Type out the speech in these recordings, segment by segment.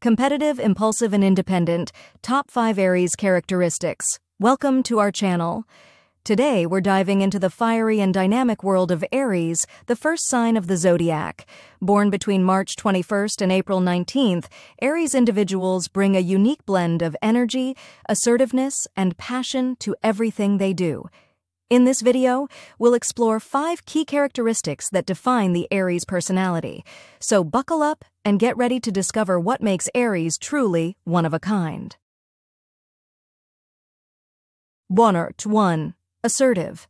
Competitive, impulsive, and independent. Top 5 Aries characteristics. Welcome to our channel. Today, we're diving into the fiery and dynamic world of Aries, the first sign of the zodiac. Born between March 21st and April 19th, Aries individuals bring a unique blend of energy, assertiveness, and passion to everything they do. In this video, we'll explore five key characteristics that define the Aries personality. So buckle up and get ready to discover what makes Aries truly one of a kind. Bonert 1. Assertive.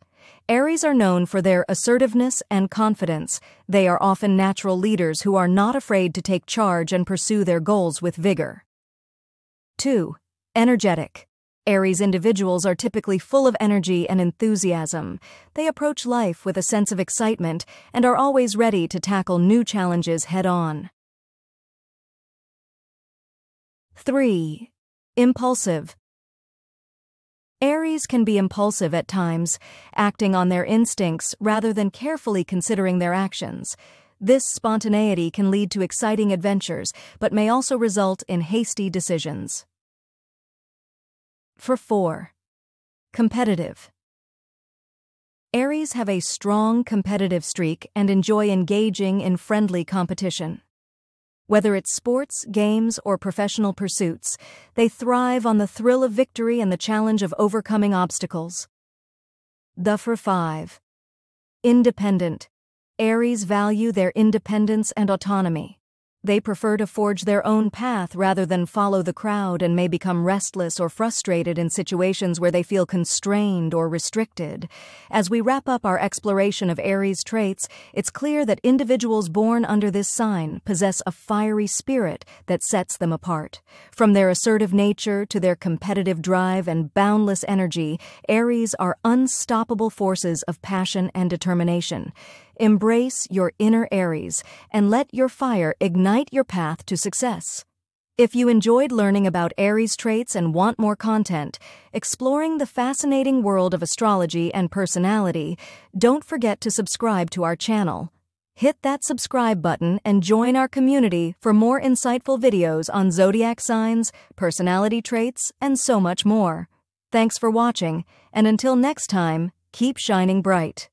Aries are known for their assertiveness and confidence. They are often natural leaders who are not afraid to take charge and pursue their goals with vigor. 2. Energetic. Aries individuals are typically full of energy and enthusiasm. They approach life with a sense of excitement and are always ready to tackle new challenges head on. 3. Impulsive. Aries can be impulsive at times, acting on their instincts rather than carefully considering their actions. This spontaneity can lead to exciting adventures, but may also result in hasty decisions. For 4. Competitive. Aries have a strong competitive streak and enjoy engaging in friendly competition. Whether it's sports, games, or professional pursuits, they thrive on the thrill of victory and the challenge of overcoming obstacles. The for 5. Independent. Aries value their independence and autonomy. They prefer to forge their own path rather than follow the crowd and may become restless or frustrated in situations where they feel constrained or restricted. As we wrap up our exploration of Aries traits, it's clear that individuals born under this sign possess a fiery spirit that sets them apart. From their assertive nature to their competitive drive and boundless energy, Aries are unstoppable forces of passion and determination. Embrace your inner Aries and let your fire ignite your path to success. If you enjoyed learning about Aries traits and want more content, exploring the fascinating world of astrology and personality, don't forget to subscribe to our channel. Hit that subscribe button and join our community for more insightful videos on zodiac signs, personality traits, and so much more. Thanks for watching, and until next time, keep shining bright.